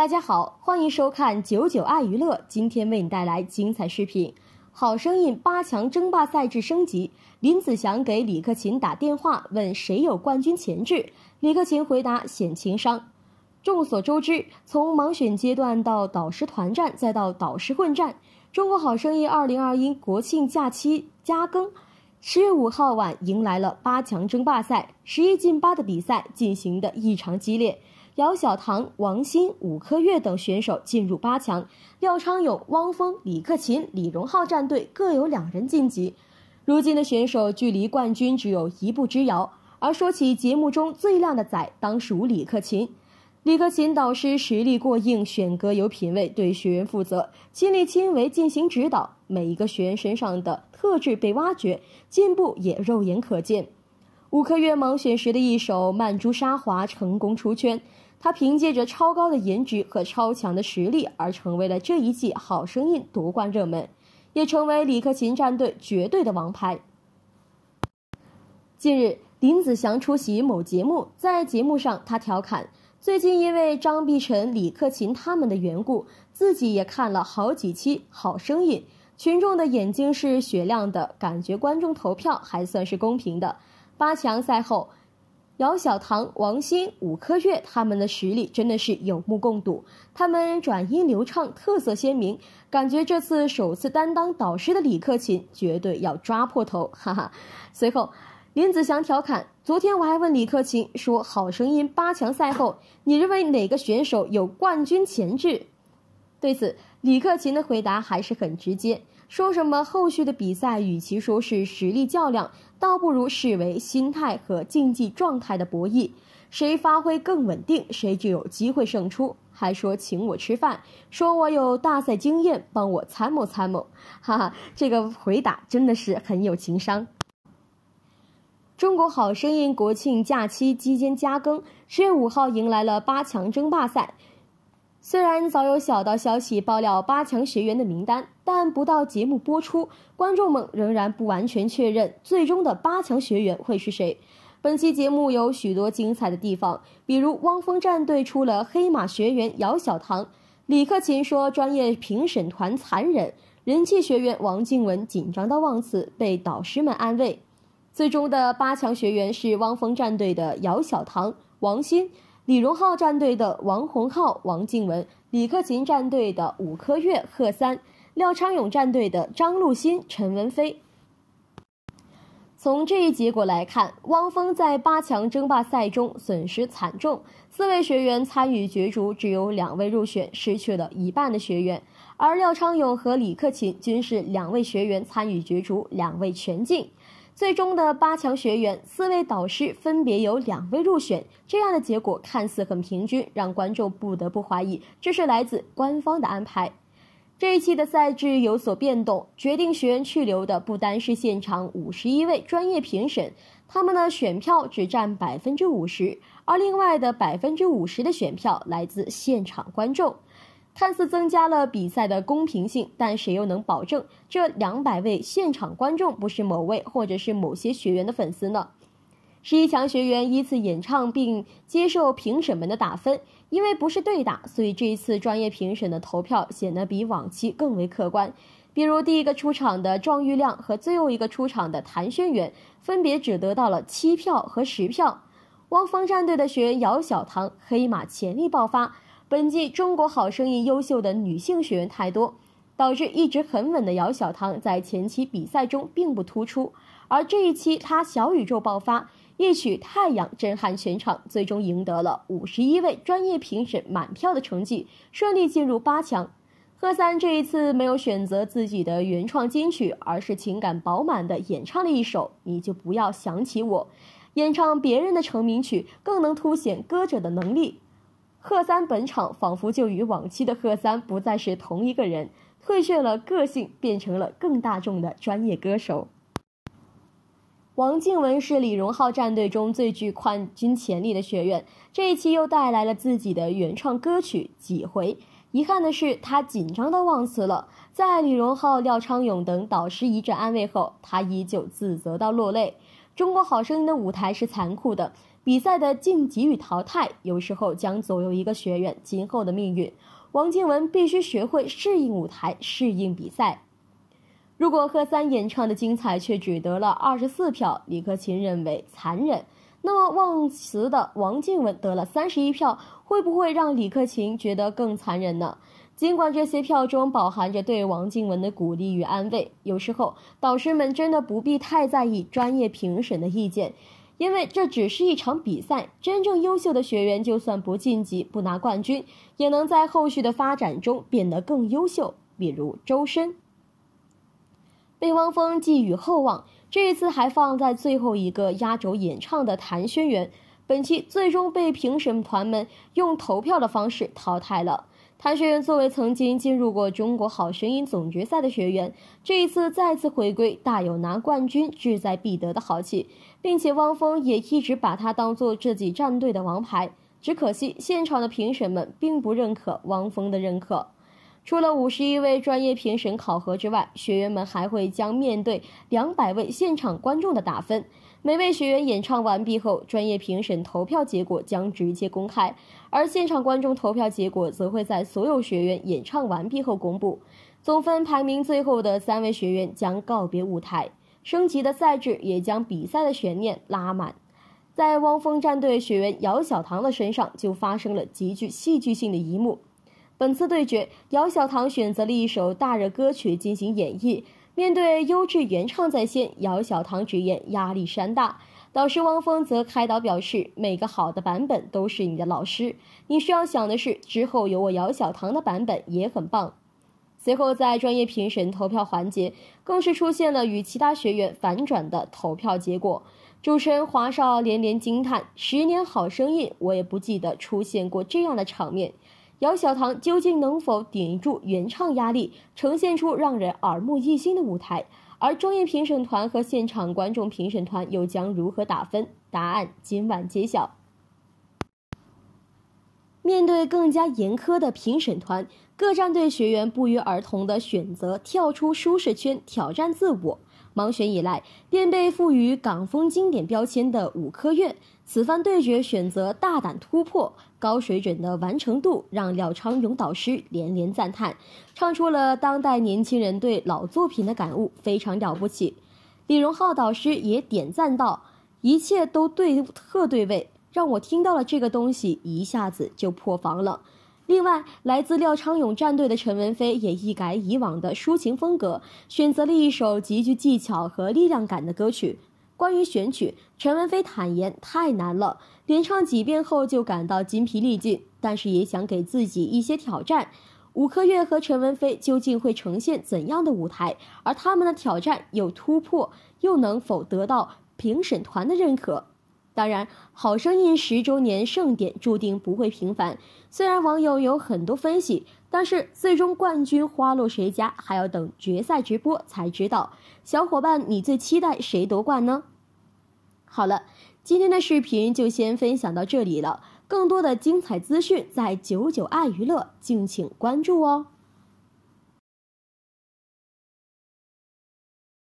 大家好，欢迎收看九九爱娱乐。今天为你带来精彩视频：好声音八强争霸赛制升级，林子祥给李克勤打电话问谁有冠军潜质，李克勤回答显情商。众所周知，从盲选阶段到导师团战，再到导师混战，中国好声音二零二一国庆假期加更，十月五号晚迎来了八强争霸赛，十一进八的比赛进行的异常激烈。姚晓棠、王鑫、武科月等选手进入八强，廖昌永、汪峰、李克勤、李荣浩战队各有两人晋级。如今的选手距离冠军只有一步之遥。而说起节目中最靓的仔，当属李克勤。李克勤导师实力过硬，选歌有品位，对学员负责，亲力亲为进行指导，每一个学员身上的特质被挖掘，进步也肉眼可见。五科月盲选时的一首《曼珠沙华》成功出圈。他凭借着超高的颜值和超强的实力而成为了这一季《好声音》夺冠热门，也成为李克勤战队绝对的王牌。近日，林子祥出席某节目，在节目上他调侃：“最近因为张碧晨、李克勤他们的缘故，自己也看了好几期《好声音》，群众的眼睛是雪亮的，感觉观众投票还算是公平的。八强赛后。”姚晓棠、王鑫、武科月他们的实力真的是有目共睹，他们转音流畅，特色鲜明，感觉这次首次担当导师的李克勤绝对要抓破头，哈哈。随后，林子祥调侃：“昨天我还问李克勤说，好声音八强赛后，你认为哪个选手有冠军潜质？”对此，李克勤的回答还是很直接。说什么后续的比赛，与其说是实力较量，倒不如视为心态和竞技状态的博弈。谁发挥更稳定，谁就有机会胜出。还说请我吃饭，说我有大赛经验，帮我参谋参谋。哈哈，这个回答真的是很有情商。中国好声音国庆假期期间加更，十月五号迎来了八强争霸赛。虽然早有小道消息爆料八强学员的名单，但不到节目播出，观众们仍然不完全确认最终的八强学员会是谁。本期节目有许多精彩的地方，比如汪峰战队出了黑马学员姚晓棠，李克勤说专业评审团残忍，人气学员王静雯紧张到忘词，被导师们安慰。最终的八强学员是汪峰战队的姚晓棠、王鑫。李荣浩战队的王洪浩、王静雯，李克勤战队的武科月、贺三，廖昌永战队的张路新、陈文飞。从这一结果来看，汪峰在八强争霸赛中损失惨重，四位学员参与角逐，只有两位入选，失去了一半的学员；而廖昌永和李克勤均是两位学员参与角逐，两位全进。最终的八强学员，四位导师分别有两位入选，这样的结果看似很平均，让观众不得不怀疑这是来自官方的安排。这一期的赛制有所变动，决定学员去留的不单是现场五十一位专业评审，他们的选票只占百分之五十，而另外的百分之五十的选票来自现场观众。看似增加了比赛的公平性，但谁又能保证这两百位现场观众不是某位或者是某些学员的粉丝呢？十一强学员依次演唱并接受评审们的打分，因为不是对打，所以这一次专业评审的投票显得比往期更为客观。比如第一个出场的庄玉亮和最后一个出场的谭轩辕，分别只得到了七票和十票。汪峰战队的学员姚晓棠黑马潜力爆发。本季《中国好声音》优秀的女性学员太多，导致一直很稳的姚晓棠在前期比赛中并不突出。而这一期她小宇宙爆发，一曲《太阳》震撼全场，最终赢得了五十一位专业评审满票的成绩，顺利进入八强。贺三这一次没有选择自己的原创金曲，而是情感饱满的演唱了一首《你就不要想起我》。演唱别人的成名曲，更能凸显歌者的能力。贺三本场仿佛就与往期的贺三不再是同一个人，褪却了个性，变成了更大众的专业歌手。王靖雯是李荣浩战队中最具冠军潜力的学员，这一期又带来了自己的原创歌曲《几回》。遗憾的是，他紧张的忘词了。在李荣浩、廖昌永等导师一阵安慰后，他依旧自责到落泪。中国好声音的舞台是残酷的，比赛的晋级与淘汰有时候将左右一个学员今后的命运。王靖雯必须学会适应舞台，适应比赛。如果贺三演唱的精彩却只得了二十四票，李克勤认为残忍。那么忘词的王靖雯得了三十一票，会不会让李克勤觉得更残忍呢？尽管这些票中饱含着对王靖雯的鼓励与安慰，有时候导师们真的不必太在意专业评审的意见，因为这只是一场比赛。真正优秀的学员，就算不晋级、不拿冠军，也能在后续的发展中变得更优秀。比如周深，被汪峰寄予厚望，这一次还放在最后一个压轴演唱的谭轩辕，本期最终被评审团们用投票的方式淘汰了。谭学员作为曾经进入过《中国好声音》总决赛的学员，这一次再次回归，大有拿冠军志在必得的豪气，并且汪峰也一直把他当做自己战队的王牌。只可惜现场的评审们并不认可汪峰的认可。除了五十一位专业评审考核之外，学员们还会将面对两百位现场观众的打分。每位学员演唱完毕后，专业评审投票结果将直接公开，而现场观众投票结果则会在所有学员演唱完毕后公布。总分排名最后的三位学员将告别舞台，升级的赛制也将比赛的悬念拉满。在汪峰战队学员姚晓棠的身上，就发生了极具戏剧性的一幕。本次对决，姚晓棠选择了一首大热歌曲进行演绎。面对优质原唱在线，姚晓棠直言压力山大。导师汪峰则开导表示，每个好的版本都是你的老师，你需要想的是，之后有我姚晓棠的版本也很棒。随后在专业评审投票环节，更是出现了与其他学员反转的投票结果。主持人华少连连惊叹：“十年好声音，我也不记得出现过这样的场面。”姚晓棠究竟能否顶住原唱压力，呈现出让人耳目一新的舞台？而专业评审团和现场观众评审团又将如何打分？答案今晚揭晓。面对更加严苛的评审团，各战队学员不约而同地选择跳出舒适圈，挑战自我。盲选以来便被赋予港风经典标签的五颗月，此番对决选择大胆突破，高水准的完成度让廖昌永导师连连赞叹，唱出了当代年轻人对老作品的感悟，非常了不起。李荣浩导师也点赞道：“一切都对，特对位，让我听到了这个东西，一下子就破防了。”另外，来自廖昌永战队的陈文飞也一改以往的抒情风格，选择了一首极具技巧和力量感的歌曲。关于选曲，陈文飞坦言太难了，连唱几遍后就感到筋疲力尽，但是也想给自己一些挑战。五颗月和陈文飞究竟会呈现怎样的舞台？而他们的挑战有突破，又能否得到评审团的认可？当然，《好声音》十周年盛典注定不会平凡。虽然网友有很多分析，但是最终冠军花落谁家，还要等决赛直播才知道。小伙伴，你最期待谁夺冠呢？好了，今天的视频就先分享到这里了。更多的精彩资讯在九九爱娱乐，敬请关注哦。